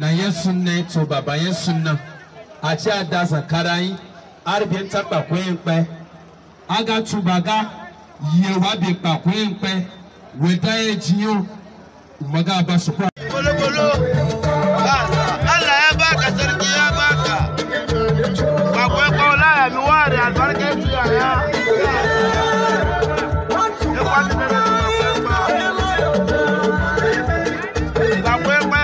na ye sunna to baba ye a achi ada zakara anyị arbi ntakpa kwee mkpe aga tubaga yewa bi kpa mkpe weta ya umaga abasukwa Bye.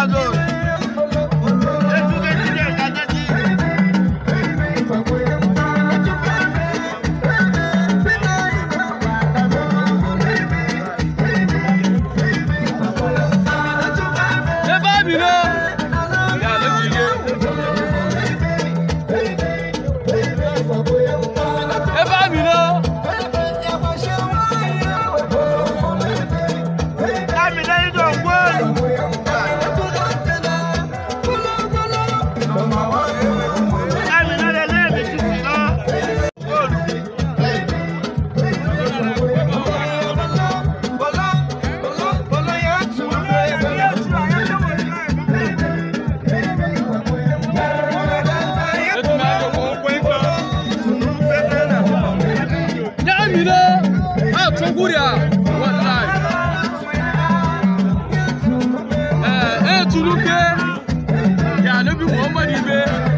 Chicago. Tudo bem? anabi muhammad baby.